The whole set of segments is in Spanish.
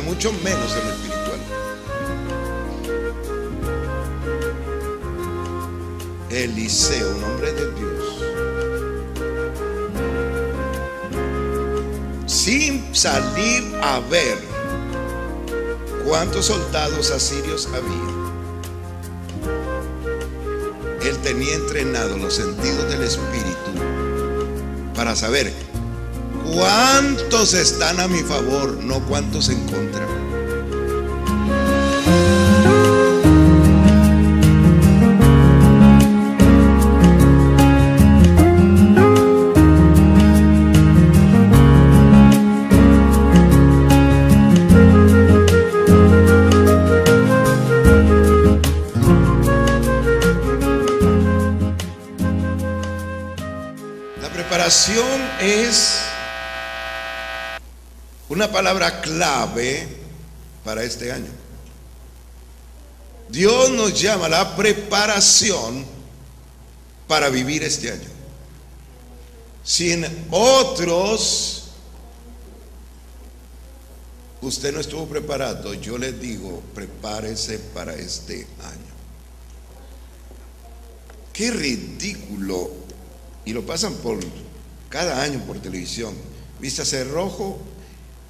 mucho menos en lo espiritual. Eliseo, un hombre de Dios, sin salir a ver cuántos soldados asirios había, él tenía entrenado los sentidos del espíritu para saber cuántos están a mi favor, no cuántos en contra. La preparación es palabra clave para este año. Dios nos llama a la preparación para vivir este año. Sin otros, usted no estuvo preparado, yo le digo, prepárese para este año. Qué ridículo. Y lo pasan por cada año por televisión. Vístase rojo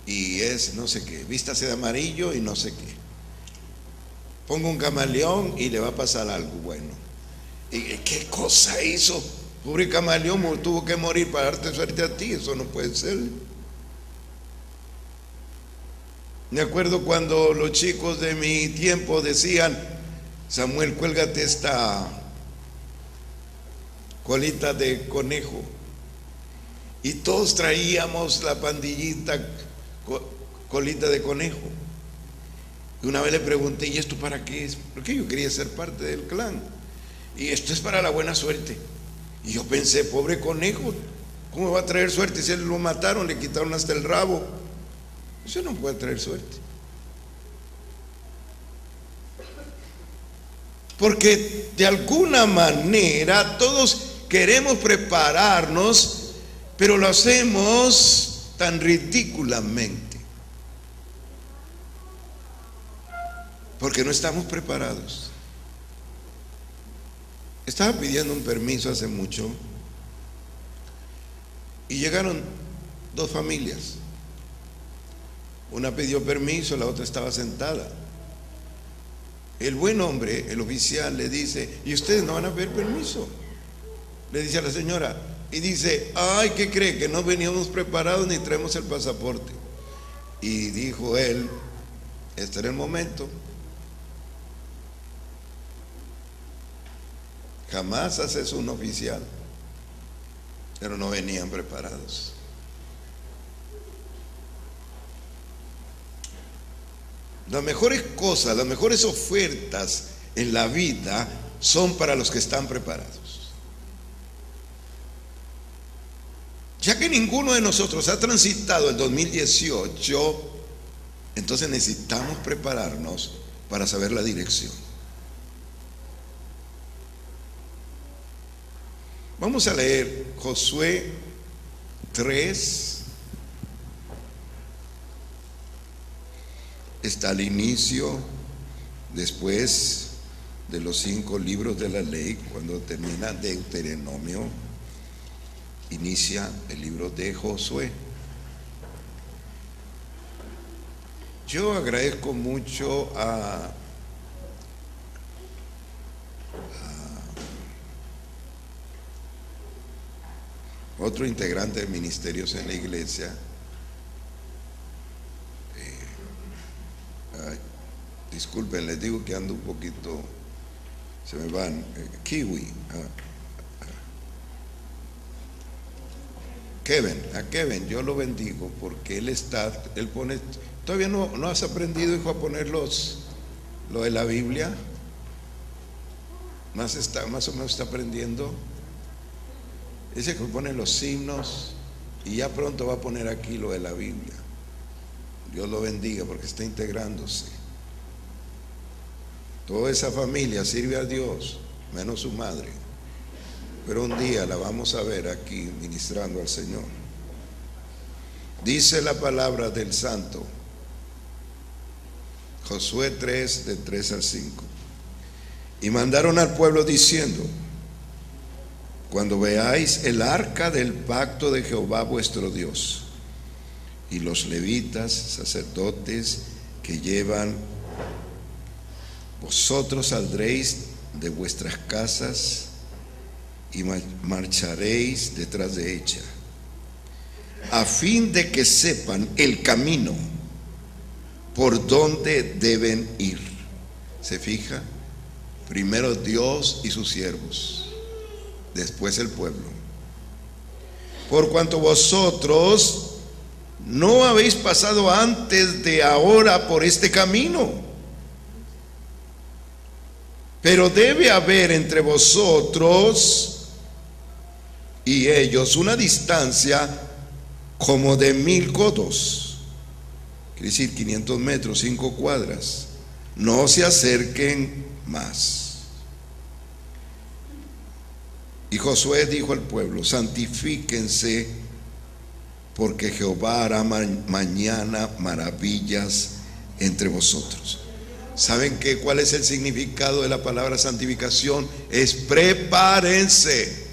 y es no sé qué. Vístase de amarillo y no sé qué. Ponga un camaleón y le va a pasar algo bueno. ¿Y qué cosa hizo? Pobre camaleón tuvo que morir para darte suerte a ti. Eso no puede ser. Me acuerdo cuando los chicos de mi tiempo decían, Samuel, cuélgate esta colita de conejo. Y todos traíamos la pandillita colita de conejo. Y una vez le pregunté, ¿y esto para qué es? Porque yo quería ser parte del clan. Y esto es para la buena suerte. Y yo pensé, pobre conejo, ¿cómo va a traer suerte? Si él lo mataron, le quitaron hasta el rabo. Eso no puede traer suerte. Porque de alguna manera todos queremos prepararnos, pero lo hacemos tan ridículamente. Porque no estamos preparados. Estaba pidiendo un permiso hace mucho y llegaron dos familias. Una pidió permiso, la otra estaba sentada. El buen hombre, el oficial, le dice, ¿y ustedes no van a pedir permiso? Le dice a la señora, y dice, ay, ¿qué cree? Que no veníamos preparados ni traemos el pasaporte. Y dijo él, este era el momento. Jamás haces un oficial, pero no venían preparados. Las mejores cosas, las mejores ofertas en la vida son para los que están preparados. Ya que ninguno de nosotros ha transitado el 2018, entonces necesitamos prepararnos para saber la dirección. Vamos a leer Josué 3. Está al inicio, después de los cinco libros de la ley, cuando termina Deuteronomio, inicia el libro de Josué. Yo agradezco mucho a, otro integrante de ministerios en la iglesia, eh, disculpen, les digo que ando un poquito, se me van, eh, kiwi. ah, Kevin, a Kevin yo lo bendigo porque él está, él pone, todavía no, no has aprendido, hijo, a poner los, lo de la Biblia. Más, está, más o menos está aprendiendo. Dice que pone los himnos y ya pronto va a poner aquí lo de la Biblia. Dios lo bendiga porque está integrándose. Toda esa familia sirve a Dios, menos su madre. pero un día la vamos a ver aquí ministrando al Señor. Dice la palabra del santo, Josué 3, de 3 al 5. Y mandaron al pueblo diciendo, cuando veáis el arca del pacto de Jehová vuestro Dios, y los levitas, sacerdotes que llevan, vosotros saldréis de vuestras casas y marcharéis detrás de ella, a fin de que sepan el camino por donde deben ir. ¿Se fija? Primero Dios y sus siervos, después el pueblo. Por cuanto vosotros no habéis pasado antes de ahora por este camino. Pero debe haber entre vosotros y ellos una distancia como de mil codos, quiere decir 500 metros, 5 cuadras. No se acerquen más. Y Josué dijo al pueblo, santifíquense porque Jehová hará mañana maravillas entre vosotros. ¿Saben qué? ¿Cuál es el significado de la palabra santificación? Es prepárense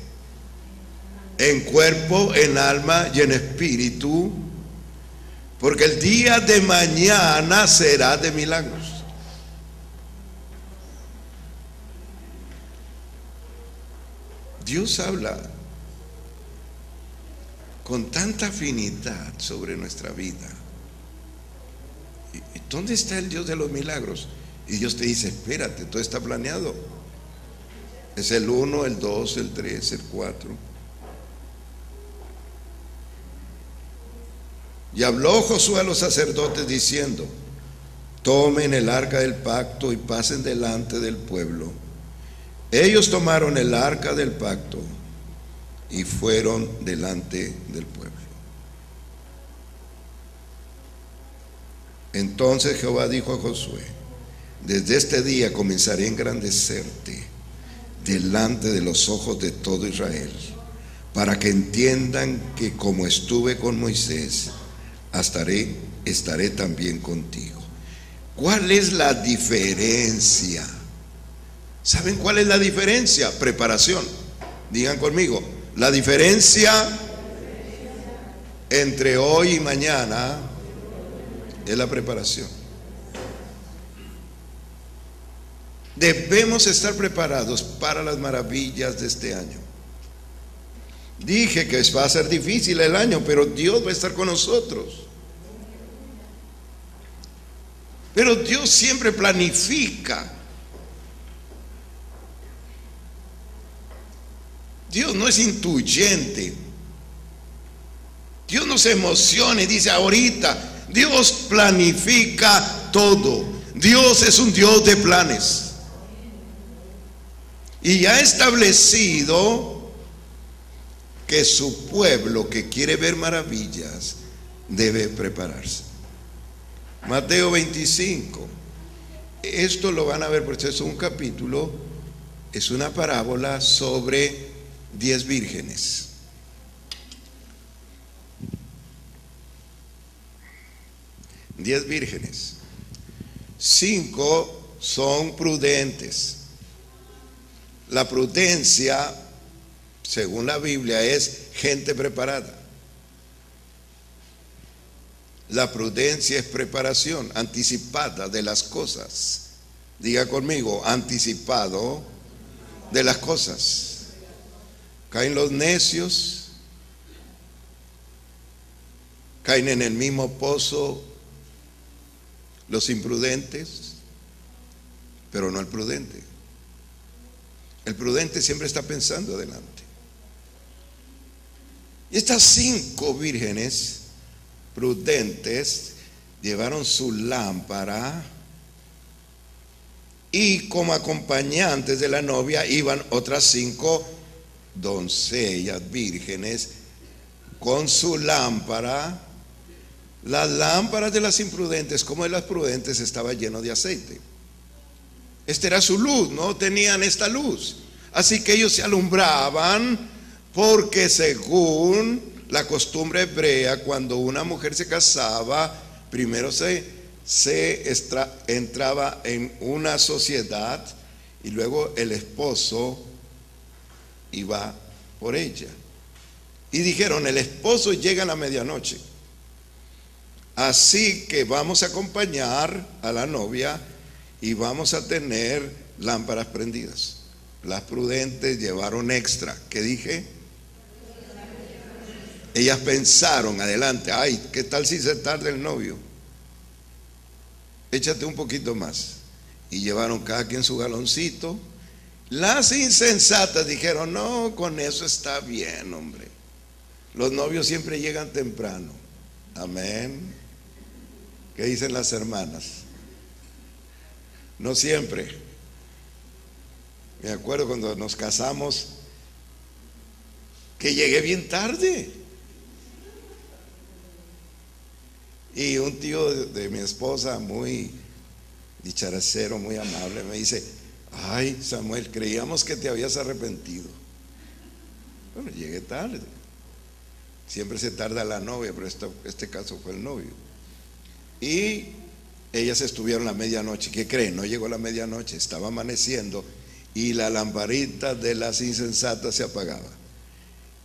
en cuerpo, en alma y en espíritu, porque el día de mañana será de milagros. Dios habla con tanta afinidad sobre nuestra vida. ¿Y dónde está el Dios de los milagros? Y Dios te dice, espérate, todo está planeado. Es el 1, el 2, el 3, el 4. Y habló Josué a los sacerdotes diciendo, tomen el arca del pacto y pasen delante del pueblo. Ellos tomaron el arca del pacto y fueron delante del pueblo. Entonces Jehová dijo a Josué, desde este día comenzaré a engrandecerte delante de los ojos de todo Israel, para que entiendan que como estuve con Moisés, estaré, estaré también contigo. ¿Cuál es la diferencia? ¿Saben cuál es la diferencia? Preparación. Digan conmigo, la diferencia entre hoy y mañana es la preparación. Debemos estar preparados para las maravillas de este año. Dije que va a ser difícil el año, pero Dios va a estar con nosotros. Pero Dios siempre planifica Dios no es intuyente. Dios no se emociona y dice ahorita. Dios planifica todo. Dios es un Dios de planes. Y ha establecido que su pueblo que quiere ver maravillas debe prepararse. Mateo 25. Esto lo van a ver, porque es un capítulo, es una parábola sobre diez vírgenes. Diez vírgenes. Cinco son prudentes. La prudencia, según la Biblia, es gente preparada. La prudencia es preparación anticipada de las cosas. Diga conmigo, anticipado de las cosas. Caen los necios, caen en el mismo pozo los imprudentes, pero no el prudente. El prudente siempre está pensando adelante. Y estas cinco vírgenes prudentes llevaron su lámpara y como acompañantes de la novia iban otras cinco doncellas vírgenes con su lámpara. Las lámparas de las imprudentes, como de las prudentes, estaba lleno de aceite. Esta era su luz, no tenían esta luz. Así que ellos se alumbraban porque según la costumbre hebrea, cuando una mujer se casaba, primero se, se entraba en una sociedad y luego el esposo iba por ella. Y dijeron, el esposo llega a la medianoche. Así que vamos a acompañar a la novia y vamos a tener lámparas prendidas. Las prudentes llevaron extra. ¿Qué dije? Ellas pensaron, adelante, ay, ¿qué tal si se tarda el novio? Échate un poquito más. Y llevaron cada quien su galoncito. Las insensatas dijeron, no, con eso está bien, hombre. Los novios siempre llegan temprano. Amén. ¿Qué dicen las hermanas? No siempre. Me acuerdo cuando nos casamos que llegué bien tarde. Y un tío de, mi esposa, muy dicharacero, muy amable, me dice, ay Samuel, creíamos que te habías arrepentido. Bueno, llegué tarde. Siempre se tarda la novia, pero este caso fue el novio. Y ellas estuvieron la medianoche. ¿Qué creen? No llegó la medianoche, estaba amaneciendo y la lamparita de las insensatas se apagaba.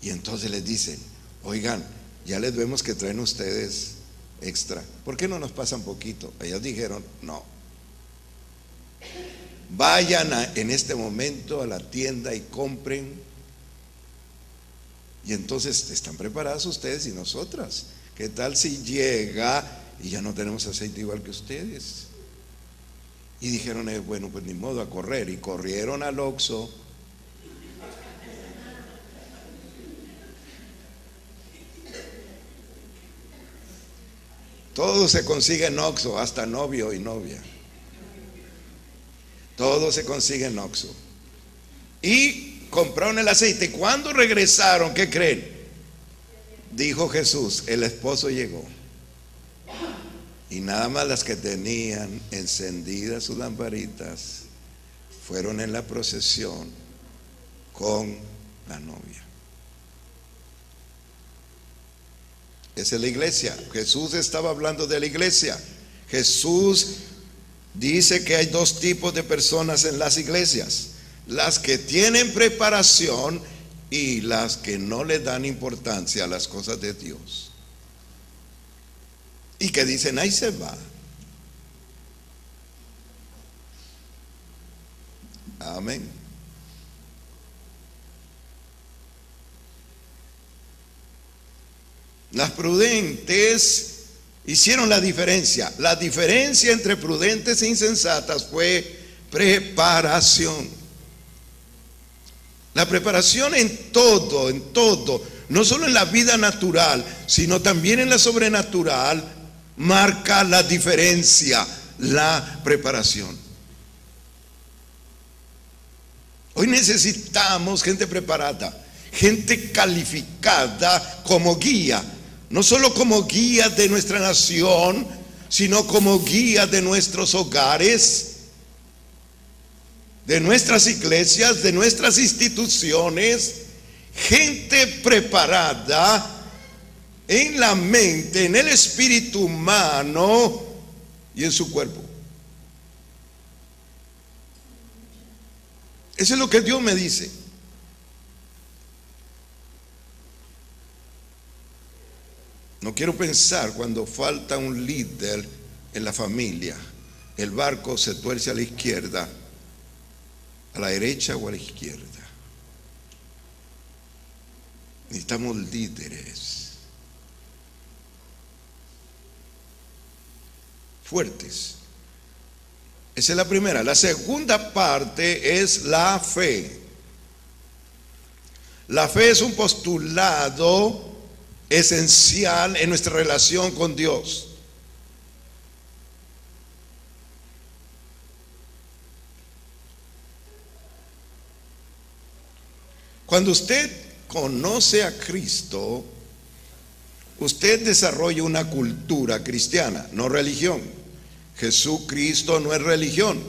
Y entonces les dicen, oigan, ya les vemos que traen ustedes extra. ¿Por qué no nos pasan poquito? Ellas dijeron, no. Vayan en este momento a la tienda y compren. Y entonces están preparadas ustedes y nosotras. ¿Qué tal si llega y ya no tenemos aceite igual que ustedes? Y dijeron, eh, bueno, pues ni modo a correr. Y corrieron al Oxo Todo se consigue en Oxo, hasta novio y novia. Todo se consigue en Oxo. Y compraron el aceite. Cuando regresaron, ¿qué creen? Dijo Jesús, el esposo llegó. Y nada más las que tenían encendidas sus lamparitas fueron en la procesión con la novia. Esa es la iglesia. Jesús estaba hablando de la iglesia. Jesús dice que hay dos tipos de personas en las iglesias. Las que tienen preparación y las que no le dan importancia a las cosas de Dios. Y que dicen, ahí se va. Amén. Las prudentes hicieron la diferencia. La diferencia entre prudentes e insensatas fue preparación. La preparación en todo, en todo, no solo en la vida natural, sino también en la sobrenatural, marca la diferencia, la preparación. Hoy necesitamos gente preparada, gente calificada como guía no solo como guía de nuestra nación, sino como guía de nuestros hogares, de nuestras iglesias, de nuestras instituciones, gente preparada en la mente, en el espíritu humano y en su cuerpo. Eso es lo que Dios me dice. No quiero pensar cuando falta un líder en la familia, el barco se tuerce a la izquierda, a la derecha o a la izquierda. Necesitamos líderes fuertes. Esa es la primera. La segunda parte es la fe. La fe es un postulado esencial en nuestra relación con Dios. Cuando usted conoce a Cristo, usted desarrolla una cultura cristiana, no religión. Jesucristo no es religión.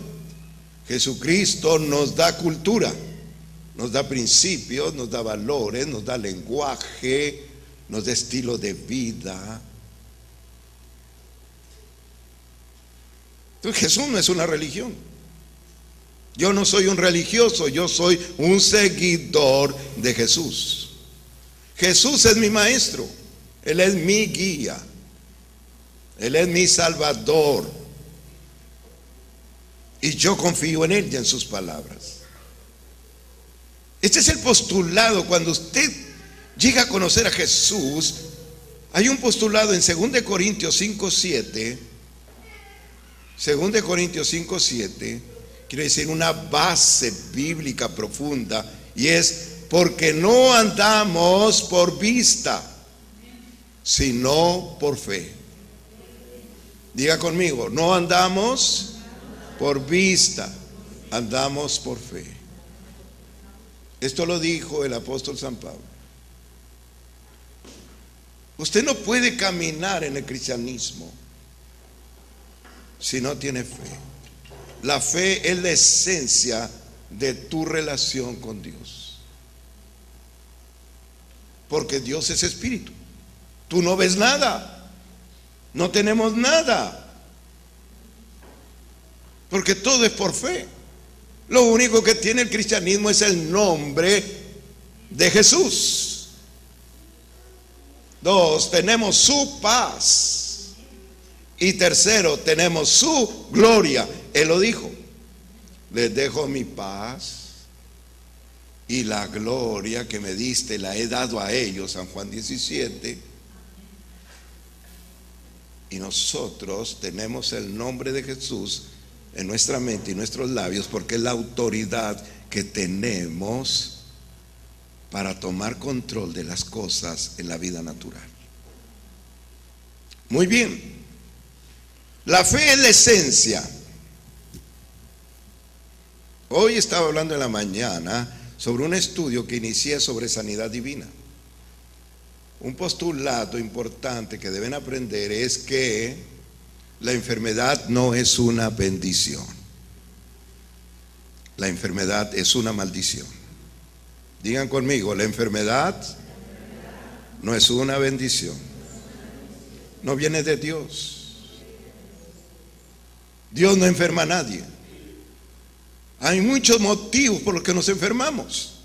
Jesucristo nos da cultura nos da principios, nos da valores, nos da lenguaje, nos da estilo de vida. Jesús no es una religión. Yo no soy un religioso, yo soy un seguidor de Jesús. Jesús es mi maestro, Él es mi guía, Él es mi salvador. Y yo confío en Él y en sus palabras. Este es el postulado cuando usted llega a conocer a Jesús. Hay un postulado en 2 Corintios 5, 7. 2 Corintios 5, 7. Quiere decir una base bíblica profunda. Y es porque no andamos por vista, sino por fe. Diga conmigo, no andamos por vista, andamos por fe. Esto lo dijo el apóstol San Pablo. Usted no puede caminar en el cristianismo si no tiene fe. La fe es la esencia de tu relación con Dios. Porque Dios es espíritu. Tú no ves nada. No tenemos nada. Porque todo es por fe. Lo único que tiene el cristianismo es el nombre de Jesús. Dos, tenemos su paz. Y tercero, tenemos su gloria. Él lo dijo. Les dejo mi paz y la gloria que me diste la he dado a ellos, San Juan 17. Y nosotros tenemos el nombre de Jesús en nuestra mente y nuestros labios porque es la autoridad que tenemos para tomar control de las cosas en la vida natural. Muy bien, la fe es la esencia. Hoy estaba hablando en la mañana sobre un estudio que inicié sobre sanidad divina. Un postulado importante que deben aprender es que la enfermedad no es una bendición. La enfermedad es una maldición. Digan conmigo, la enfermedad no es una bendición. No viene de Dios. Dios no enferma a nadie. Hay muchos motivos por los que nos enfermamos.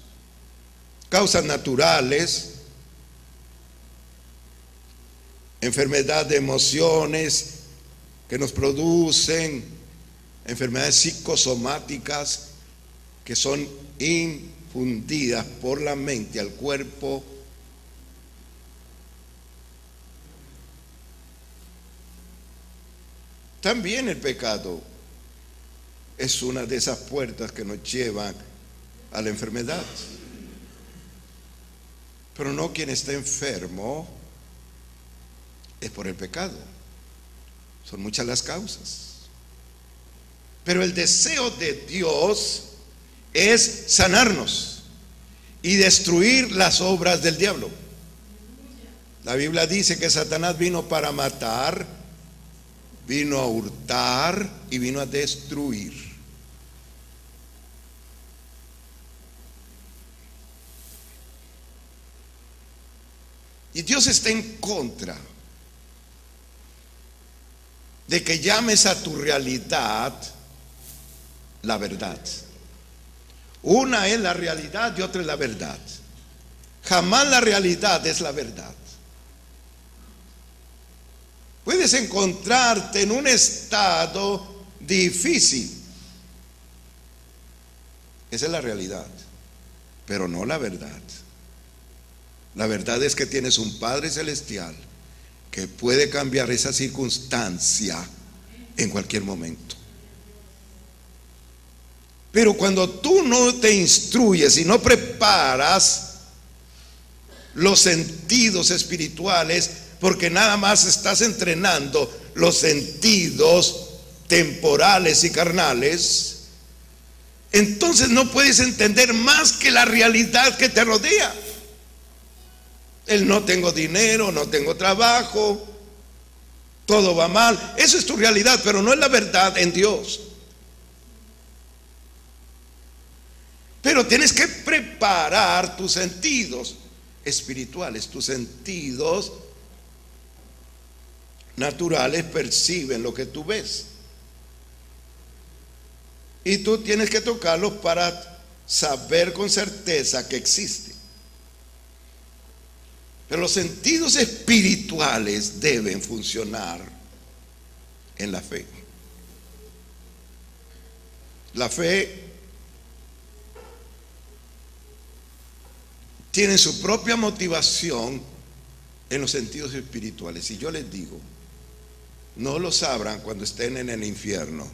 Causas naturales, enfermedad de emociones, que nos producen enfermedades psicosomáticas que son infundidas por la mente al cuerpo. También el pecado es una de esas puertas que nos llevan a la enfermedad. Pero no quien está enfermo es por el pecado. Son muchas las causas. Pero el deseo de Dios es sanarnos y destruir las obras del diablo. La Biblia dice que Satanás vino para matar, vino a hurtar y vino a destruir. Y Dios está en contra de que llames a tu realidad la verdad. Una es la realidad y otra es la verdad. Jamás la realidad es la verdad. Puedes encontrarte en un estado difícil. Esa es la realidad, pero no la verdad. La verdad es que tienes un Padre Celestial que puede cambiar esa circunstancia en cualquier momento. Pero cuando tú no te instruyes y no preparas los sentidos espirituales, porque nada más estás entrenando los sentidos temporales y carnales, entonces no puedes entender más que la realidad que te rodea. El no tengo dinero, no tengo trabajo, todo va mal. Eso es tu realidad, pero no es la verdad en Dios. Pero tienes que preparar tus sentidos espirituales, tus sentidos naturales perciben lo que tú ves. Y tú tienes que tocarlos para saber con certeza que existe. Pero los sentidos espirituales deben funcionar en la fe. La fe tiene su propia motivación en los sentidos espirituales. Y yo les digo, no lo sabrán cuando estén en el infierno.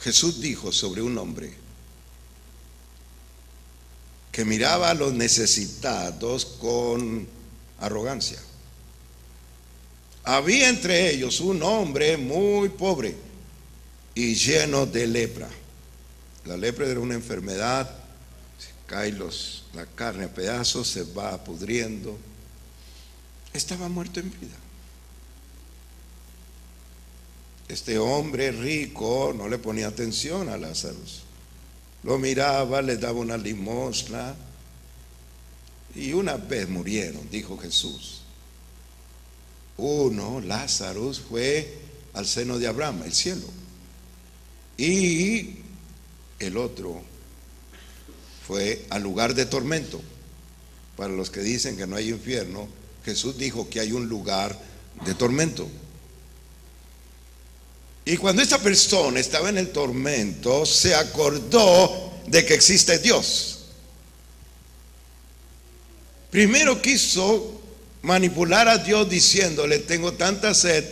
Jesús dijo sobre un hombre que miraba a los necesitados con arrogancia. Había entre ellos un hombre muy pobre y lleno de lepra. La lepra era una enfermedad, se los, la carne a pedazos, se va pudriendo. Estaba muerto en vida. Este hombre rico no le ponía atención a Lázaro. Lo miraba, le daba una limosna. Y una vez murieron, dijo Jesús. Uno, Lázaro, fue al seno de Abraham, el cielo. Y el otro fue al lugar de tormento. Para los que dicen que no hay infierno, Jesús dijo que hay un lugar de tormento. Y cuando esta persona estaba en el tormento, se acordó de que existe Dios. Primero quiso manipular a Dios diciéndole, tengo tanta sed,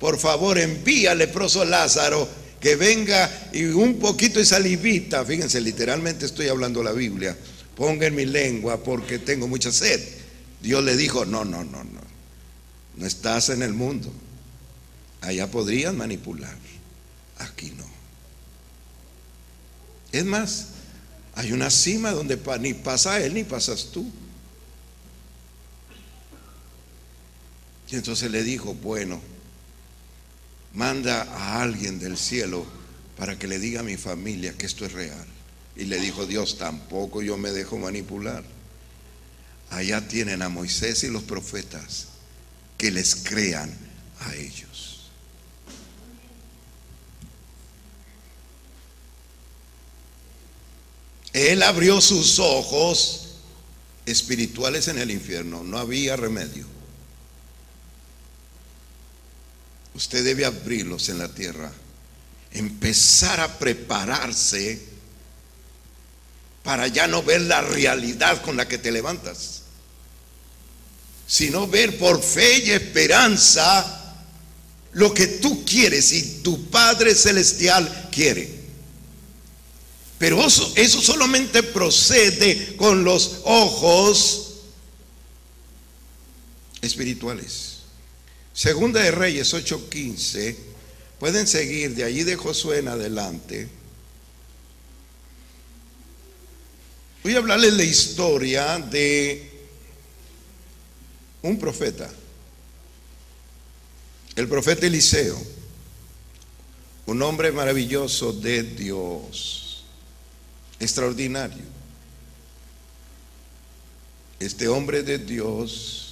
por favor envía al leproso Lázaro que venga y un poquito de salivita, fíjense, literalmente estoy hablando la Biblia, ponga en mi lengua porque tengo mucha sed. Dios le dijo, no, no, no, no, no estás en el mundo. Allá podrían manipular, aquí no. Es más, hay una cima donde ni pasa él ni pasas tú. Y entonces le dijo, bueno, manda a alguien del cielo para que le diga a mi familia que esto es real. Y le dijo Dios, tampoco yo me dejo manipular. Allá tienen a Moisés y los profetas que les crean a ellos. Él abrió sus ojos espirituales en el infierno, no había remedio. Usted debe abrirlos en la tierra, empezar a prepararse para ya no ver la realidad con la que te levantas, sino ver por fe y esperanza lo que tú quieres y tu Padre Celestial quiere. Pero eso, eso solamente procede con los ojos espirituales. Segunda de Reyes 8:15. Pueden seguir de allí de Josué en adelante. Voy a hablarles la historia de un profeta, el profeta Eliseo, un hombre maravilloso de Dios, extraordinario. Este hombre de Dios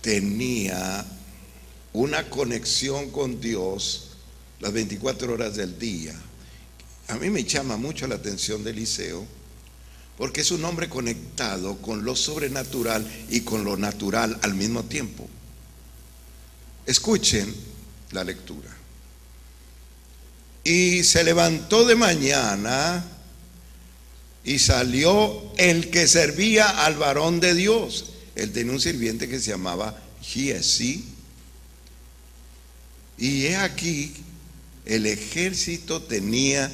tenía una conexión con Dios las 24 horas del día a mí me llama mucho la atención de Eliseo, porque es un hombre conectado con lo sobrenatural y con lo natural al mismo tiempo. Escuchen la lectura. Y se levantó de mañana y salió el que servía al varón de Dios. Él tenía un sirviente que se llamaba Giesi. Y he aquí el ejército tenía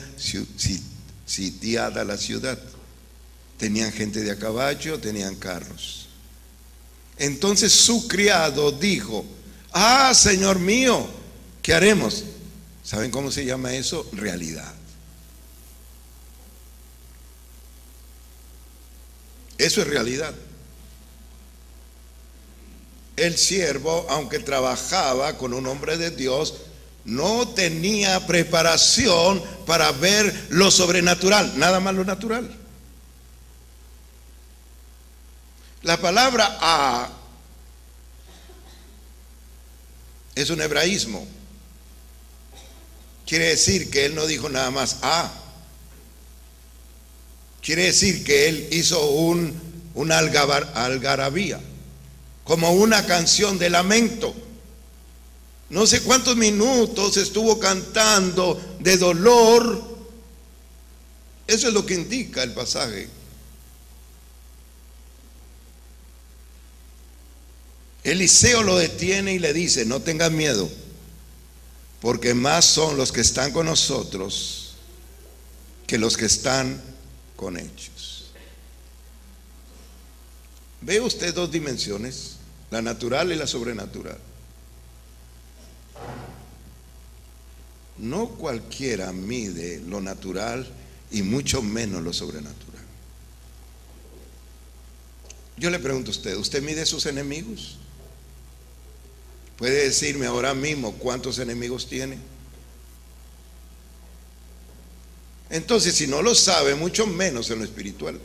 sitiada la ciudad. Tenían gente de a caballo, tenían carros. Entonces su criado dijo, ah, Señor mío, ¿qué haremos? ¿Saben cómo se llama eso? Realidad. Eso es realidad. El siervo, aunque trabajaba con un hombre de Dios, no tenía preparación para ver lo sobrenatural, nada más lo natural. La palabra A es un hebraísmo. Quiere decir que él no dijo nada más A. Quiere decir que él hizo un, una algarabía, como una canción de lamento. No sé cuántos minutos estuvo cantando de dolor. Eso es lo que indica el pasaje. Eliseo lo detiene y le dice, no tengas miedo, porque más son los que están con nosotros que los que están con ellos. ¿Ve usted dos dimensiones? La natural y la sobrenatural. No cualquiera mide lo natural y mucho menos lo sobrenatural. Yo le pregunto a usted, ¿usted mide sus enemigos? ¿Puede decirme ahora mismo cuántos enemigos tiene? Entonces, si no lo sabe, mucho menos en lo espiritual.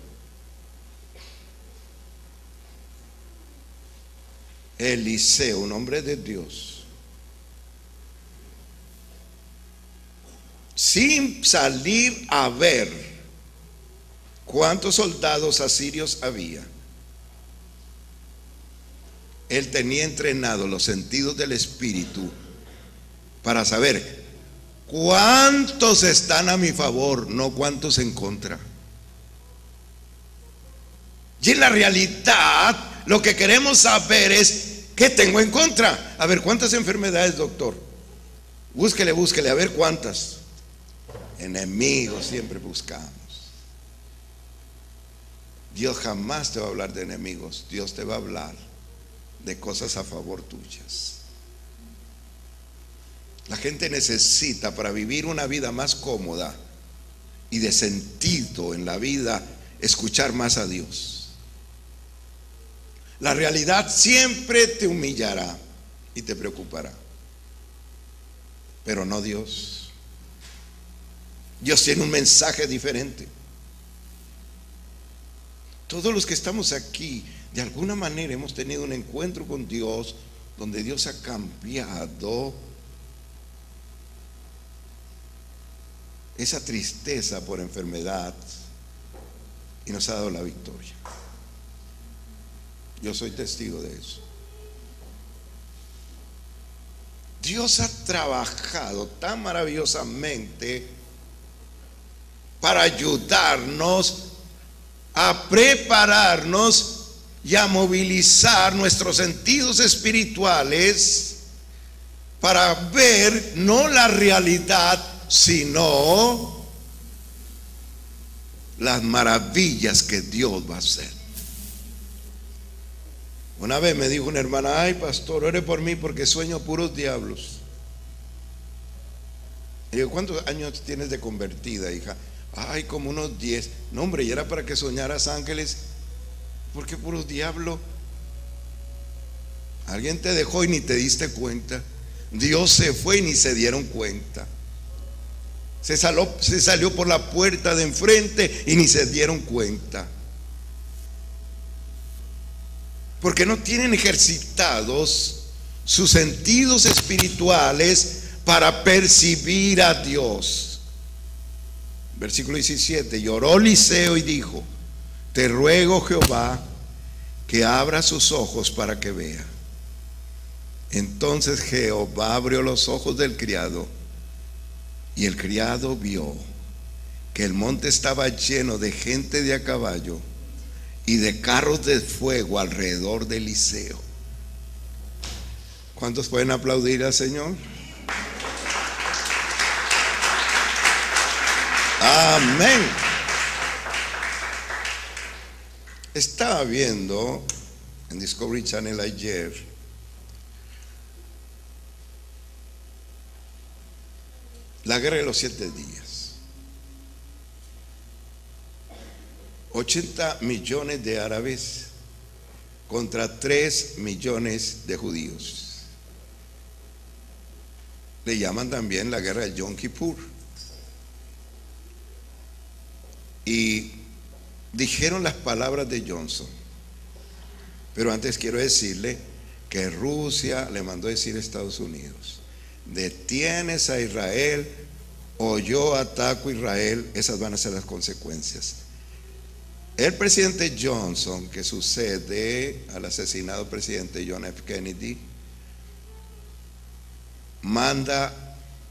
Eliseo, un hombre de Dios, sin salir a ver cuántos soldados asirios había, él tenía entrenado los sentidos del espíritu para saber cuántos están a mi favor, no cuántos en contra. Y en la realidad, lo que queremos saber es qué tengo en contra. A ver, ¿cuántas enfermedades, doctor? Búsquele, búsquele, a ver cuántas. Enemigos siempre buscamos. Dios jamás te va a hablar de enemigos, Dios te va a hablar de cosas a favor tuyas. La gente necesita para vivir una vida más cómoda y de sentido en la vida escuchar más a Dios. La realidad siempre te humillará y te preocupará, pero no Dios. Dios tiene un mensaje diferente. Todos los que estamos aquí de alguna manera hemos tenido un encuentro con Dios donde Dios ha cambiado esa tristeza por enfermedad y nos ha dado la victoria. Yo soy testigo de eso. Dios ha trabajado tan maravillosamente para ayudarnos a prepararnos y a movilizar nuestros sentidos espirituales para ver no la realidad, sino las maravillas que Dios va a hacer. Una vez me dijo una hermana, ay pastor, ore por mí porque sueño puros diablos. Y digo, ¿cuántos años tienes de convertida, hija? Ay, como unos 10. No, hombre, y era para que soñaras ángeles porque puro diablo. Alguien te dejó y ni te diste cuenta. Dios se fue y ni se dieron cuenta. Se salió por la puerta de enfrente y ni se dieron cuenta. Porque no tienen ejercitados sus sentidos espirituales para percibir a Dios. Versículo 17, lloró Liceo y dijo, te ruego Jehová que abra sus ojos para que vea. Entonces Jehová abrió los ojos del criado y el criado vio que el monte estaba lleno de gente de a caballo y de carros de fuego alrededor de Eliseo. ¿Cuántos pueden aplaudir al Señor? Amén. Estaba viendo en Discovery Channel ayer la guerra de los siete días. 80 millones de árabes contra 3 millones de judíos. le llaman también la guerra de Yom Kippur. Y dijeron las palabras de Johnson. Pero antes quiero decirle que Rusia le mandó decir a Estados Unidos, detienes a Israel o yo ataco a Israel, esas van a ser las consecuencias. El presidente Johnson, que sucede al asesinado presidente John F. Kennedy, manda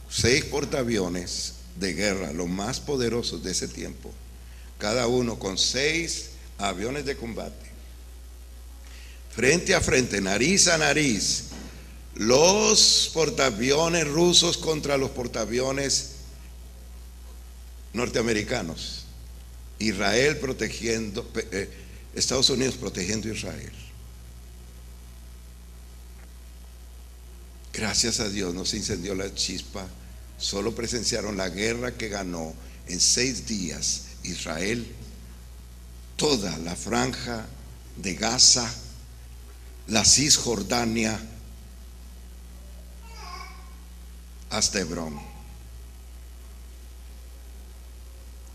seis portaaviones de guerra, los más poderosos de ese tiempo, cada uno con seis aviones de combate, frente a frente, nariz a nariz, los portaaviones rusos contra los portaaviones norteamericanos, Israel protegiendo, eh, Estados Unidos protegiendo a Israel. Gracias a Dios no se incendió la chispa, solo presenciaron la guerra que ganó en seis días Israel, toda la franja de Gaza, la Cisjordania, hasta Hebrón.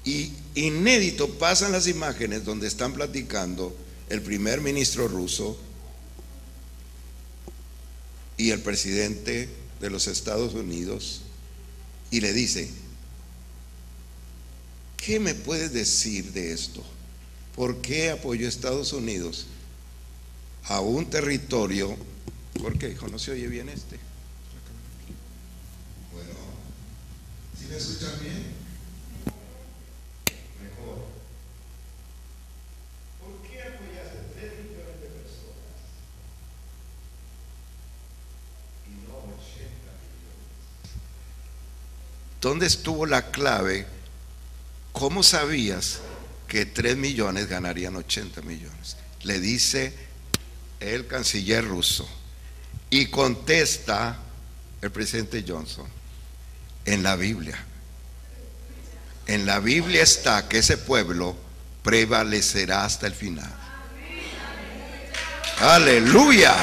Y inédito pasan las imágenes donde están platicando el primer ministro ruso y el presidente de los Estados Unidos y le dice, ¿qué me puedes decir de esto? ¿Por qué apoyó Estados Unidos a un territorio? ¿Por qué, hijo? ¿No se oye bien este? Bueno, ¿sí me escuchan bien? ¿Dónde estuvo la clave? ¿Cómo sabías que 3 millones ganarían 80 millones? Le dice el canciller ruso. Y contesta el presidente Johnson en la Biblia. En la Biblia está que ese pueblo prevalecerá hasta el final. Aleluya.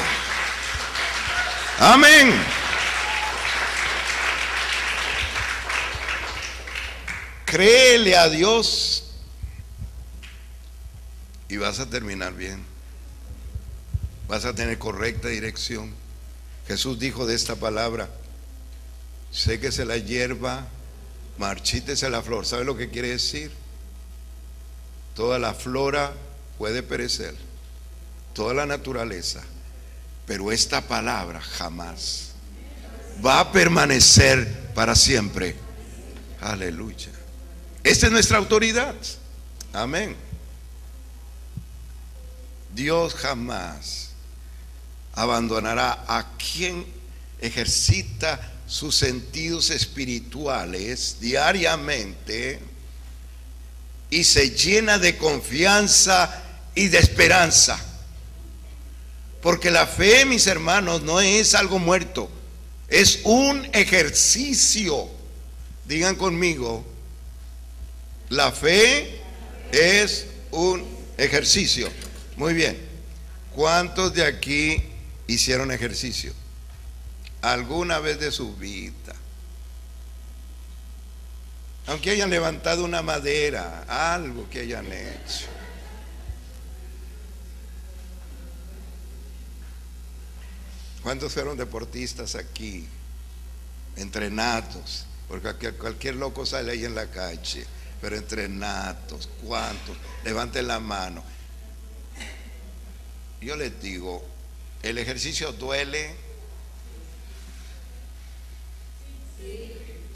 Amén. Créele a Dios y vas a terminar bien. Vas a tener correcta dirección. Jesús dijo de esta palabra, séquese la hierba, marchítese la flor. ¿Sabe lo que quiere decir? Toda la flora puede perecer, toda la naturaleza, pero esta palabra jamás va a permanecer para siempre. Aleluya. Esta es nuestra autoridad. Amén. Dios jamás abandonará a quien ejercita sus sentidos espirituales diariamente y se llena de confianza y de esperanza. Porque la fe, mis hermanos, no es algo muerto, es un ejercicio. Digan conmigo, la fe es un ejercicio. Muy bien. ¿Cuántos de aquí hicieron ejercicio? Alguna vez de su vida. Aunque hayan levantado una madera, algo que hayan hecho. ¿Cuántos fueron deportistas aquí? Entrenados. Porque cualquier loco sale ahí en la calle pero entre natos, ¿cuántos? Levanten la mano. Yo les digo, el ejercicio duele.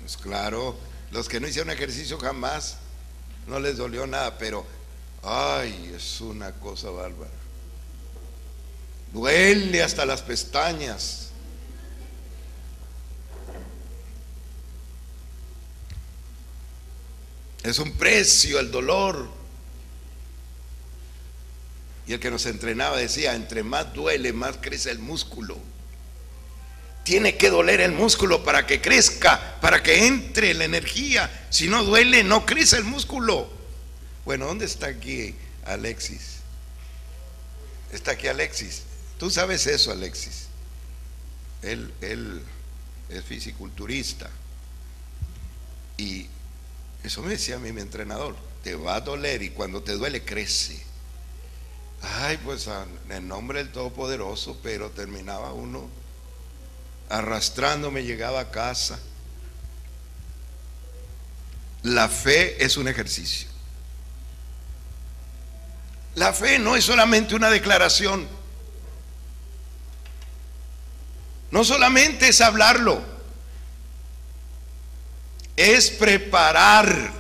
Pues claro, los que no hicieron ejercicio jamás, no les dolió nada, pero, ay, es una cosa bárbara. Duele hasta las pestañas. Es un precio el dolor. Y el que nos entrenaba decía, entre más duele, más crece el músculo. Tiene que doler el músculo para que crezca, para que entre la energía. Si no duele, no crece el músculo. Bueno, ¿dónde está aquí Alexis? Está aquí Alexis. Tú sabes eso, Alexis. Él, él es fisiculturista. Y eso me decía a mí mi entrenador, te va a doler y cuando te duele crece. Ay, pues en nombre del Todopoderoso, pero terminaba uno arrastrándome, llegaba a casa. La fe es un ejercicio. La fe no es solamente una declaración. No solamente es hablarlo. Es preparar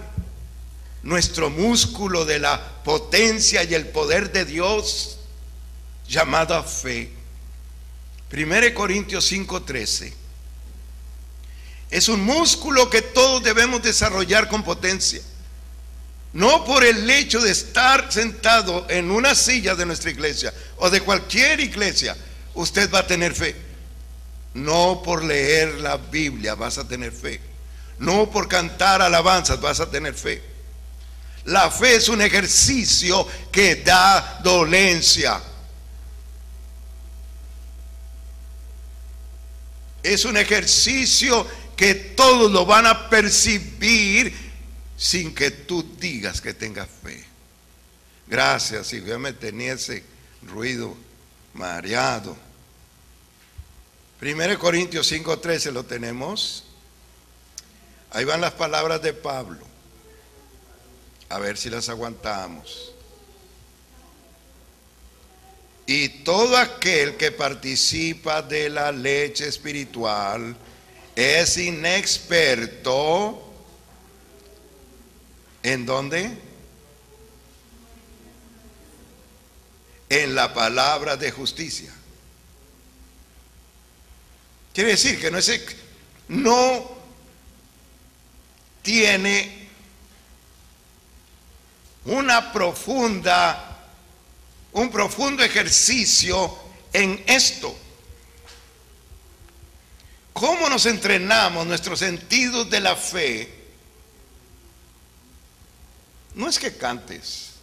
nuestro músculo de la potencia y el poder de Dios llamada fe. 1 Corintios 5:13. Es un músculo que todos debemos desarrollar con potencia. No por el hecho de estar sentado en una silla de nuestra iglesia o de cualquier iglesia, usted va a tener fe. No por leer la Biblia vas a tener fe. No por cantar alabanzas vas a tener fe. La fe es un ejercicio que da dolencia. Es un ejercicio que todos lo van a percibir sin que tú digas que tengas fe. Gracias, si yo me tenía ese ruido mareado. 1 Corintios 5:13 lo tenemos. Ahí van las palabras de Pablo. A ver si las aguantamos. Y todo aquel que participa de la leche espiritual es inexperto. ¿En dónde? En la palabra de justicia. Quiere decir que no, es, no tiene una profunda, un profundo ejercicio en esto. ¿Cómo nos entrenamos nuestros sentidos de la fe? No es que cantes,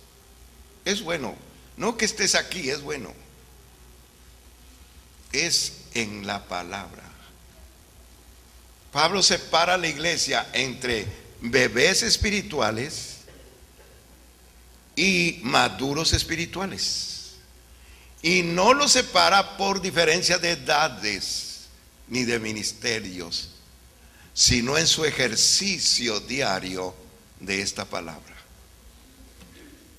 es bueno. No que estés aquí, es bueno. Es en la palabra. Pablo separa a la iglesia entre bebés espirituales y maduros espirituales. Y no los separa por diferencia de edades ni de ministerios, sino en su ejercicio diario de esta palabra.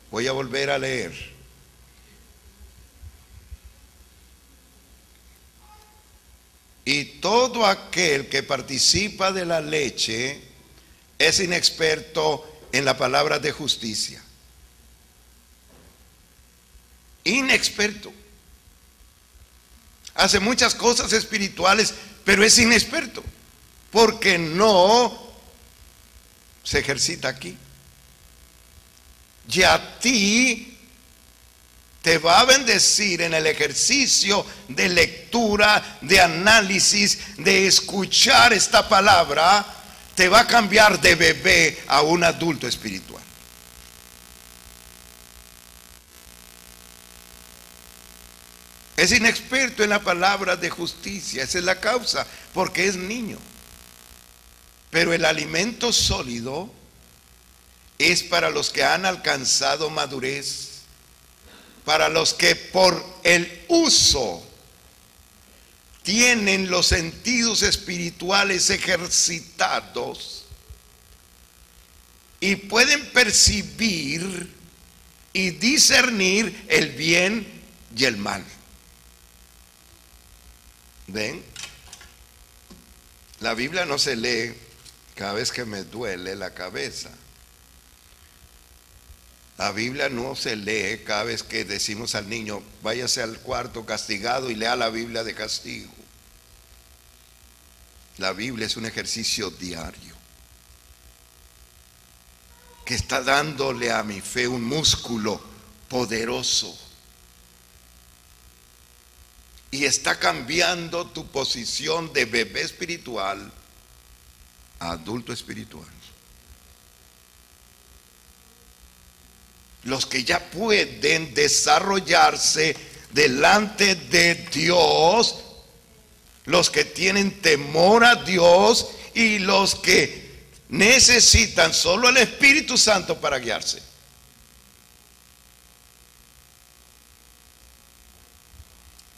Voy a volver a leer. Y todo aquel que participa de la leche es inexperto en la palabra de justicia inexperto. Hace muchas cosas espirituales, pero es inexperto, porque no se ejercita aquí. Y a ti te va a bendecir en el ejercicio de lectura, de análisis, de escuchar esta palabra, te va a cambiar de bebé a un adulto espiritual. Es inexperto en la palabra de justicia, esa es la causa, porque es niño. Pero el alimento sólido es para los que han alcanzado madurez, para los que por el uso tienen los sentidos espirituales ejercitados y pueden percibir y discernir el bien y el mal. ¿Ven? La Biblia no se lee cada vez que me duele la cabeza. La Biblia no se lee cada vez que decimos al niño, váyase al cuarto castigado y lea la Biblia de castigo. La Biblia es un ejercicio diario que está dándole a mi fe un músculo poderoso y está cambiando tu posición de bebé espiritual a adulto espiritual. Los que ya pueden desarrollarse delante de Dios los que tienen temor a Dios y los que necesitan solo el Espíritu Santo para guiarse.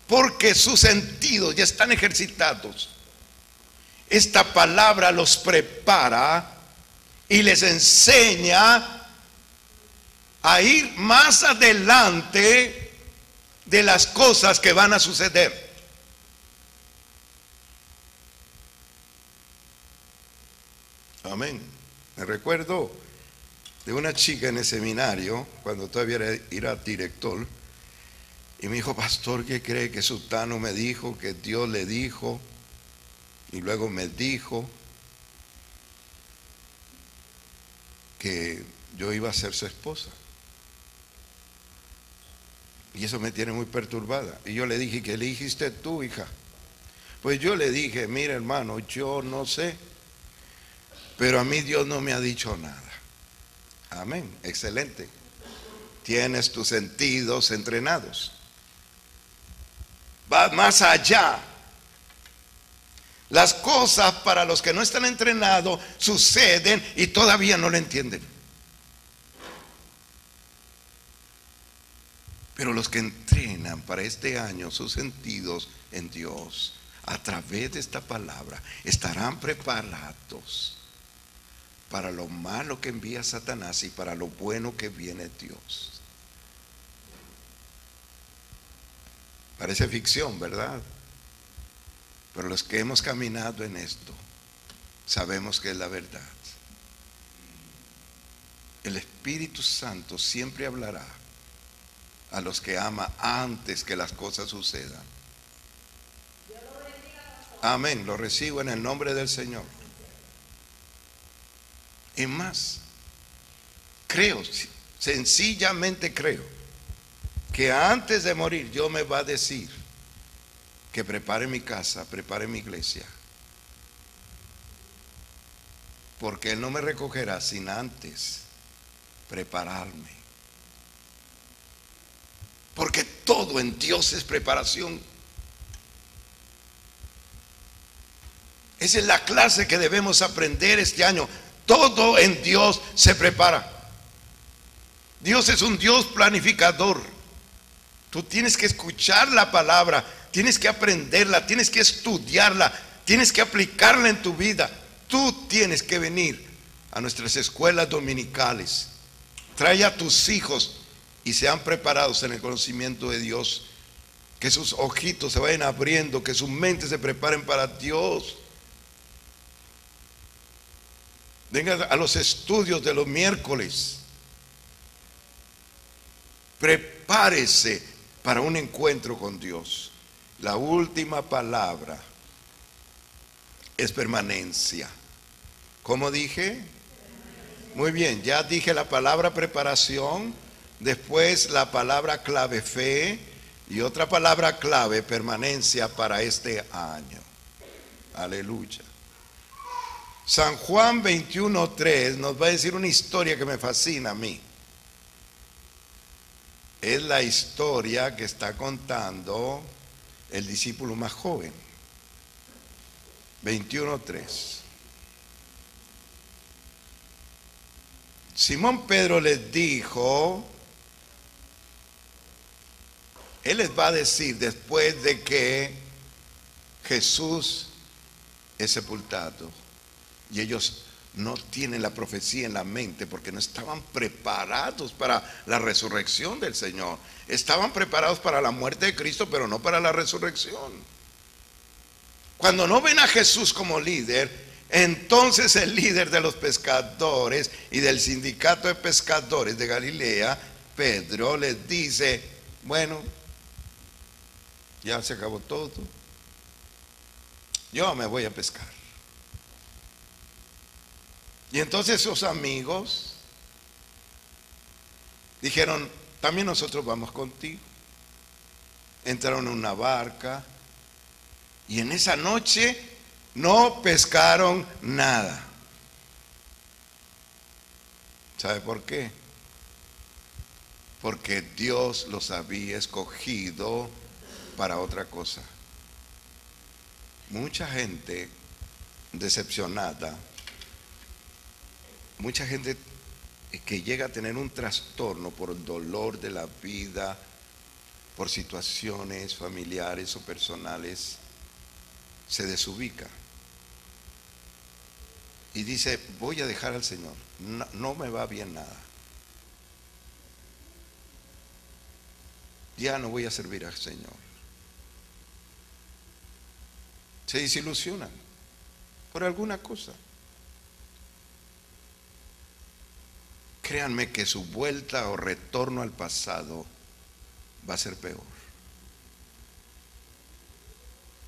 Porque sus sentidos ya están ejercitados. Esta palabra los prepara y les enseña a ir más adelante de las cosas que van a suceder. Amén. Me recuerdo de una chica en el seminario, cuando todavía era, director, y me dijo, pastor, ¿qué cree que Sultano me dijo? Que Dios le dijo, y luego me dijo que yo iba a ser su esposa. Y eso me tiene muy perturbada. Y yo le dije, ¿qué dijiste tú, hija? Pues yo le dije, mira hermano, yo no sé, pero a mí Dios no me ha dicho nada. Amén, excelente. Tienes tus sentidos entrenados. Va más allá. Las cosas para los que no están entrenados suceden y todavía no lo entienden. Pero los que entrenan para este año sus sentidos en Dios a través de esta palabra estarán preparados para lo malo que envía Satanás y para lo bueno que viene Dios. Parece ficción, ¿verdad? Pero los que hemos caminado en esto sabemos que es la verdad. El Espíritu Santo siempre hablará a los que ama antes que las cosas sucedan. Amén, lo recibo en el nombre del Señor. Y más, creo, sencillamente creo, que antes de morir yo me va a decir que prepare mi casa, prepare mi iglesia. Porque Él no me recogerá sin antes prepararme. Porque todo en Dios es preparación. Esa es la clase que debemos aprender este año. Todo en Dios se prepara. Dios es un Dios planificador. Tú tienes que escuchar la palabra, tienes que aprenderla, tienes que estudiarla, tienes que aplicarla en tu vida. Tú tienes que venir a nuestras escuelas dominicales. Trae a tus hijos y sean preparados en el conocimiento de Dios. Que sus ojitos se vayan abriendo, que sus mentes se preparen para Dios. Vengan a los estudios de los miércoles. Prepárese para un encuentro con Dios. La última palabra es permanencia. ¿Cómo dije? Muy bien, ya dije la palabra preparación Después la palabra clave fe y otra palabra clave permanencia para este año. Aleluya. San Juan 21.3 nos va a decir una historia que me fascina a mí. Es la historia que está contando el discípulo más joven. 21.3. Simón Pedro les dijo, él les va a decir después de que Jesús es sepultado y ellos no tienen la profecía en la mente porque no estaban preparados para la resurrección del Señor. Estaban preparados para la muerte de Cristo, pero no para la resurrección. Cuando no ven a Jesús como líder, entonces el líder de los pescadores y del sindicato de pescadores de Galilea, Pedro, les dice, bueno, ya se acabó todo. Yo me voy a pescar. Y entonces sus amigos dijeron, también nosotros vamos contigo. Entraron en una barca y en esa noche no pescaron nada. ¿Sabe por qué? Porque Dios los había escogido para otra cosa. mucha gente decepcionada, mucha gente que llega a tener un trastorno por el dolor de la vida, por situaciones familiares o personales, se desubica. Y dice, voy a dejar al Señor, no, no me va bien nada. Ya no voy a servir al Señor. Se desilusionan por alguna cosa. Créanme que su vuelta o retorno al pasado va a ser peor.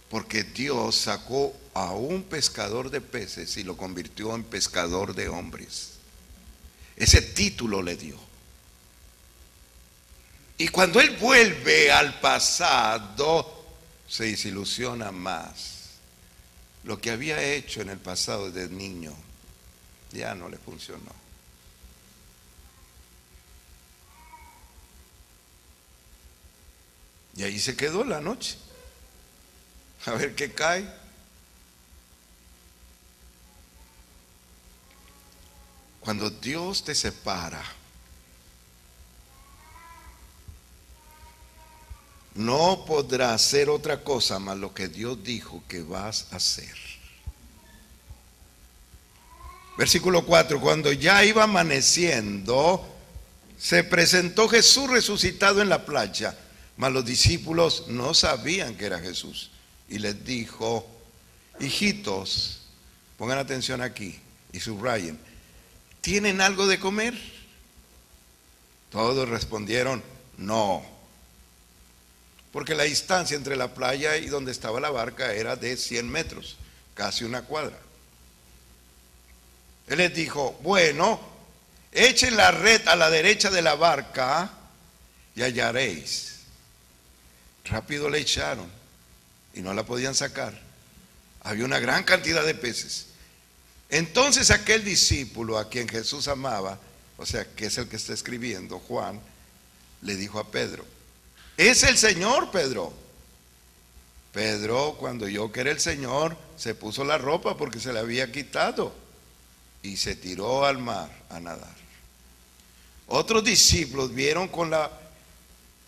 Porque Dios sacó a un pescador de peces y lo convirtió en pescador de hombres. Ese título le dio. Y cuando él vuelve al pasado, se desilusiona más. Lo que había hecho en el pasado de niño ya no le funcionó. Y ahí se quedó la noche. A ver qué cae. Cuando Dios te separa, no podrás hacer otra cosa más lo que Dios dijo que vas a hacer. Versículo 4, cuando ya iba amaneciendo, se presentó Jesús resucitado en la playa, mas los discípulos no sabían que era Jesús. Y les dijo, hijitos, pongan atención aquí y subrayen, ¿tienen algo de comer? Todos respondieron, no. Porque la distancia entre la playa y donde estaba la barca era de 100 metros, casi una cuadra. Él les dijo, bueno, echen la red a la derecha de la barca y hallaréis. Rápido le echaron y no la podían sacar. Había una gran cantidad de peces. Entonces aquel discípulo a quien Jesús amaba, o sea, que es el que está escribiendo, Juan, le dijo a Pedro, es el Señor, Pedro. Pedro, cuando yo que era el Señor, se puso la ropa porque se le había quitado y se tiró al mar a nadar. Otros discípulos vieron con la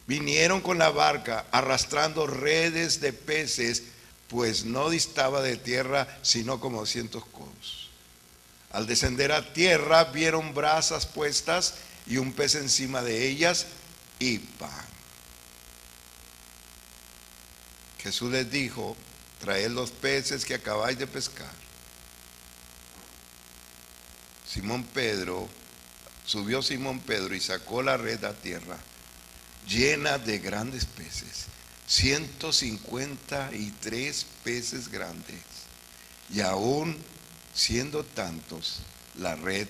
vinieron con la barca arrastrando redes de peces, pues no distaba de tierra sino como cientos codos. Al descender a tierra vieron brasas puestas y un pez encima de ellas y pan. Jesús les dijo, traed los peces que acabáis de pescar. Simón Pedro, subió Simón Pedro y sacó la red a tierra, llena de grandes peces, 153 peces grandes. Y aún siendo tantos, la red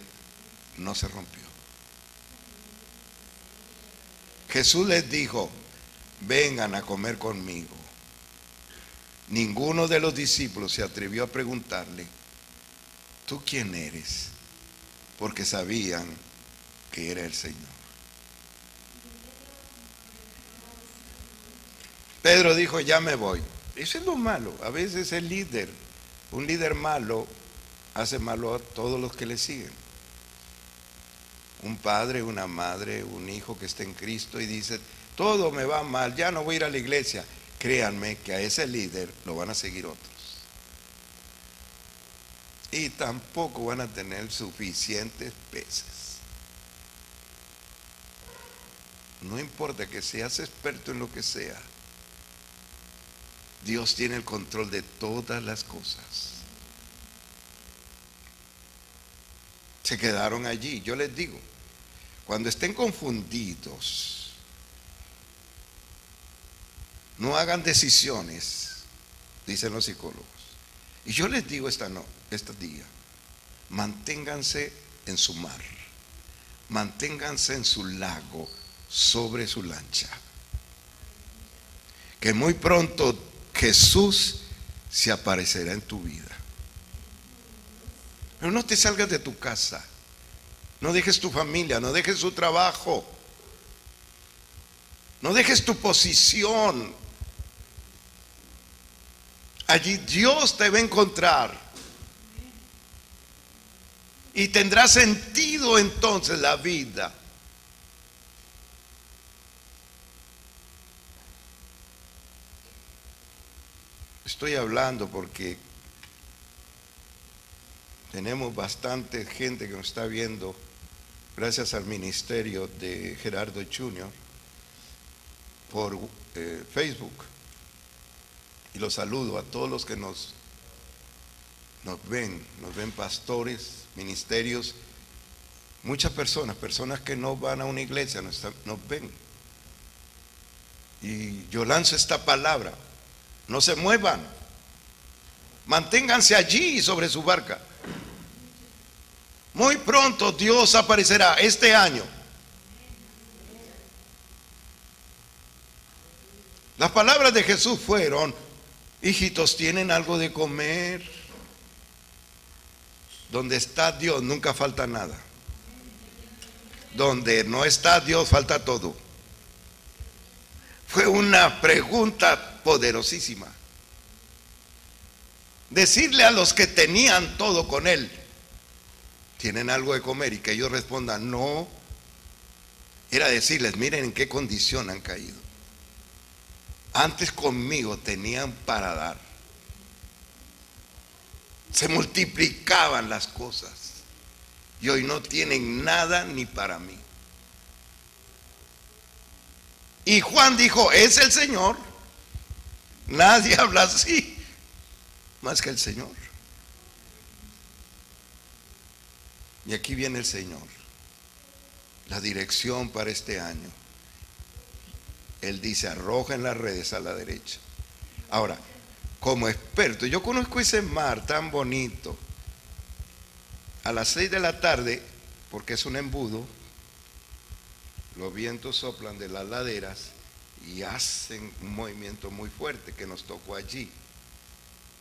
no se rompió. Jesús les dijo, vengan a comer conmigo. Ninguno de los discípulos se atrevió a preguntarle, ¿tú quién eres? Porque sabían que era el Señor. Pedro dijo, ya me voy. Eso es lo malo. A veces el líder, un líder malo, hace malo a todos los que le siguen. Un padre, una madre, un hijo que está en Cristo y dice, todo me va mal, ya no voy a ir a la iglesia créanme que a ese líder lo van a seguir otros. Y tampoco van a tener suficientes peces. No importa que seas experto en lo que sea. Dios tiene el control de todas las cosas. Se quedaron allí. Yo les digo, cuando estén confundidos, no hagan decisiones, dicen los psicólogos. Y yo les digo esta, no, este día, manténganse en su mar, manténganse en su lago, sobre su lancha. Que muy pronto Jesús se aparecerá en tu vida. Pero no te salgas de tu casa, no dejes tu familia, no dejes tu trabajo, no dejes tu posición, Allí Dios te va a encontrar. Y tendrá sentido entonces la vida. Estoy hablando porque tenemos bastante gente que nos está viendo gracias al ministerio de Gerardo Junior por eh, Facebook. Y los saludo a todos los que nos, nos ven, nos ven pastores, ministerios, muchas personas, personas que no van a una iglesia, nos, nos ven. Y yo lanzo esta palabra, no se muevan, manténganse allí sobre su barca. Muy pronto Dios aparecerá este año. Las palabras de Jesús fueron, hijitos, ¿tienen algo de comer? Donde está Dios nunca falta nada. Donde no está Dios falta todo. Fue una pregunta poderosísima. Decirle a los que tenían todo con Él, ¿tienen algo de comer? Y que ellos respondan, no. Era decirles, miren en qué condición han caído. Antes conmigo tenían para dar. Se multiplicaban las cosas. Y hoy no tienen nada ni para mí. Y Juan dijo, es el Señor. Nadie habla así más que el Señor. Y aquí viene el Señor, la dirección para este año. Él dice, arrojen las redes a la derecha. Ahora, como experto, yo conozco ese mar tan bonito. A las seis de la tarde, porque es un embudo, los vientos soplan de las laderas y hacen un movimiento muy fuerte que nos tocó allí.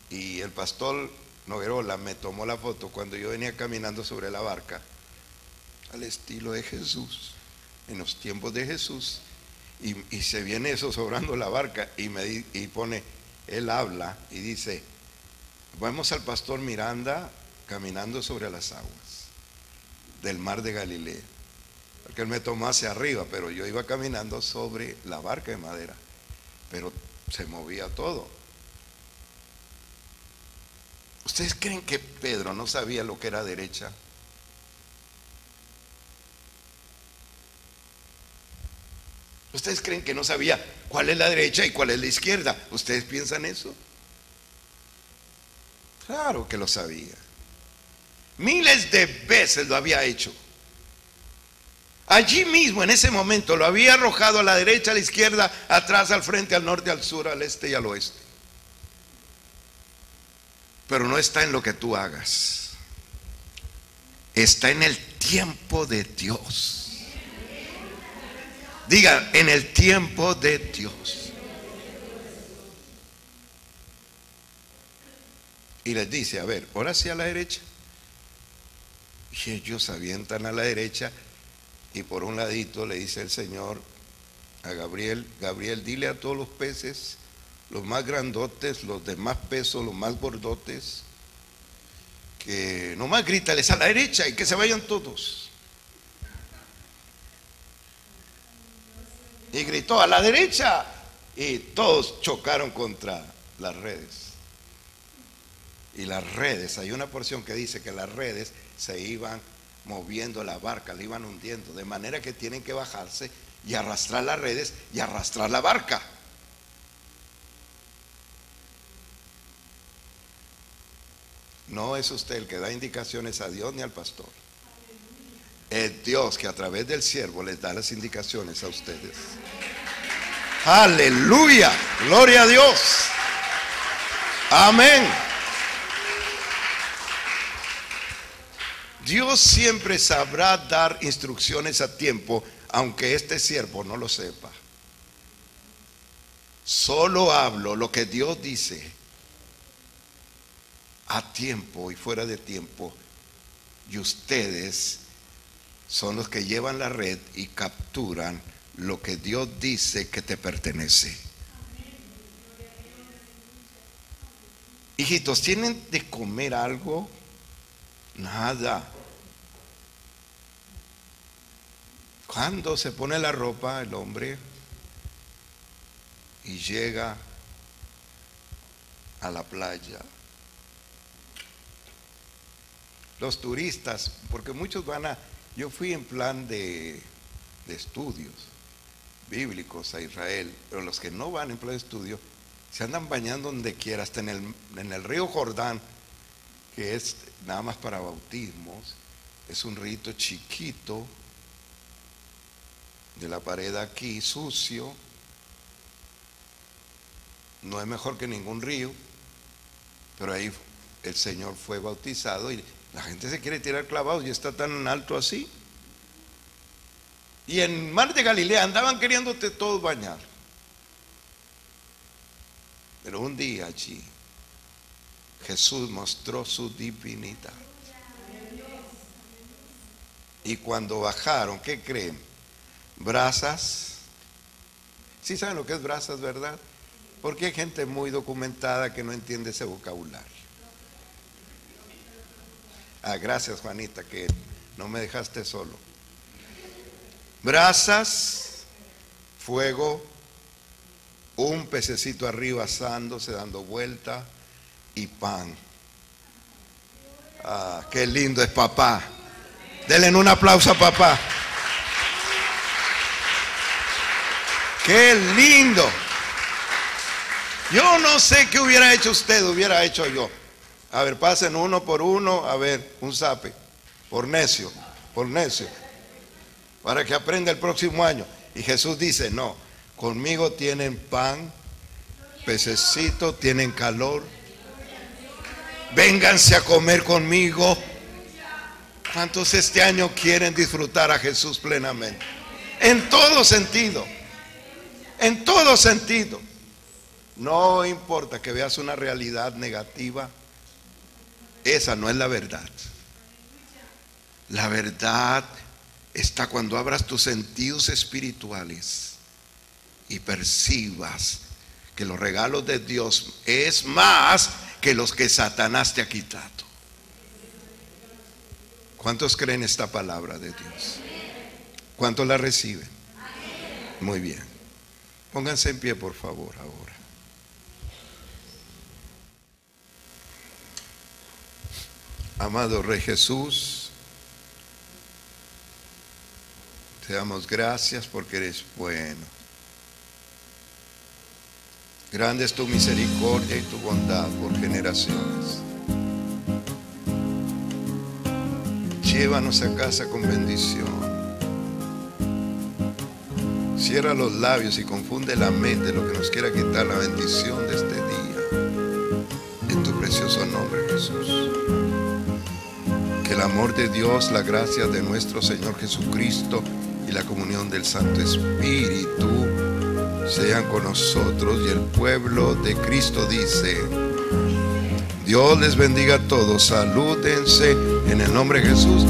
Y el pastor Noguerola me tomó la foto cuando yo venía caminando sobre la barca, al estilo de Jesús, en los tiempos de Jesús, y, se viene eso sobrando la barca y me y pone, él habla y dice, vamos al pastor Miranda caminando sobre las aguas del mar de Galilea, porque él me tomó hacia arriba, pero yo iba caminando sobre la barca de madera, pero se movía todo. ¿Ustedes creen que Pedro no sabía lo que era derecha? ¿Ustedes creen que no sabía cuál es la derecha y cuál es la izquierda? ¿Ustedes piensan eso? Claro que lo sabía. Miles de veces lo había hecho. Allí mismo, en ese momento, lo había arrojado a la derecha, a la izquierda, atrás, al frente, al norte, al sur, al este y al oeste pero no está en lo que tú hagas. Está en el tiempo de Dios. Diga, en el tiempo de Dios. Y les dice, a ver, ahora sí a la derecha. Y ellos avientan a la derecha y por un ladito le dice el Señor a Gabriel, Gabriel, dile a todos los peces los más grandotes, los de más peso, los más gordotes, que nomás grítales a la derecha y que se vayan todos. Y gritó a la derecha y todos chocaron contra las redes. Y las redes, hay una porción que dice que las redes se iban moviendo la barca, la iban hundiendo, de manera que tienen que bajarse y arrastrar las redes y arrastrar la barca. No es usted el que da indicaciones a Dios ni al pastor. Es Dios que a través del siervo les da las indicaciones a ustedes. Aleluya. Gloria a Dios. Amén. Dios siempre sabrá dar instrucciones a tiempo, aunque este siervo no lo sepa. Solo hablo lo que Dios dice a tiempo y fuera de tiempo. Y ustedes son los que llevan la red y capturan lo que Dios dice que te pertenece. Hijitos, ¿tienen de comer algo? Nada. Cuando se pone la ropa el hombre y llega a la playa, los turistas, porque muchos van a, yo fui en plan de, estudios bíblicos a Israel, pero los que no van en plan de estudio se andan bañando donde quiera, hasta en el, en el río Jordán, que es nada más para bautismos, es un rito chiquito de la pared aquí, sucio, no es mejor que ningún río, pero ahí el Señor fue bautizado y la gente se quiere tirar clavados y está tan alto así. Y en Mar de Galilea andaban queriéndote todos bañar. Pero un día allí Jesús mostró su divinidad. Y cuando bajaron, ¿qué creen? Brasas. ¿Sí saben lo que es brasas, verdad? Porque hay gente muy documentada que no entiende ese vocabulario. Ah, gracias Juanita, que no me dejaste solo. Brasas, fuego, un pececito arriba asándose, dando vuelta y pan. Ah, qué lindo es papá. Denle un aplauso a papá. Qué lindo. Yo no sé qué hubiera hecho usted, hubiera hecho yo. A ver, pasen uno por uno, a ver, un zape. Por necio, por necio. Para que aprenda el próximo año. Y Jesús dice, no, conmigo tienen pan, pececito, tienen calor. Vénganse a comer conmigo. ¿Cuántos este año quieren disfrutar a Jesús plenamente? En todo sentido. En todo sentido. No importa que veas una realidad negativa, esa no es la verdad. La verdad está cuando abras tus sentidos espirituales y percibas que los regalos de Dios es más que los que Satanás te ha quitado. ¿Cuántos creen esta palabra de Dios? ¿Cuántos la reciben? Muy bien. Pónganse en pie, por favor, ahora. Amado Rey Jesús, te damos gracias porque eres bueno. Grande es tu misericordia y tu bondad por generaciones. Llévanos a casa con bendición. Cierra los labios y confunde la mente lo que nos quiera quitar la bendición de este día. En tu precioso nombre, Jesús. El amor de Dios, la gracia de nuestro Señor Jesucristo y la comunión del Santo Espíritu sean con nosotros. Y el pueblo de Cristo dice, Dios les bendiga a todos. Salúdense en el nombre de Jesús.